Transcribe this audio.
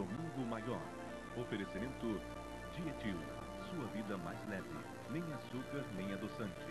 Domingo Maior. Oferecimento Dietil. Sua vida mais leve. Nem açúcar, nem adoçante.